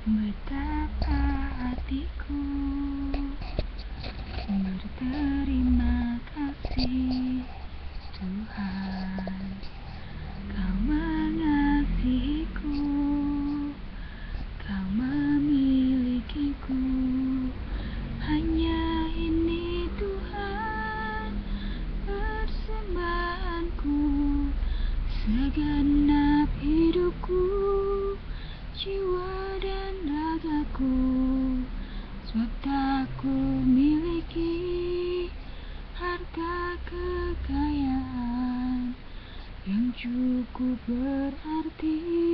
Betapa hatiku. Berterima kasih Tuhan. Kau mengasihiku. Kau memilikiku. Hanya ini Tuhan persembahanku. Segenap hidupku Jiwa ku miliki Harta kekayaan Yang cukup berarti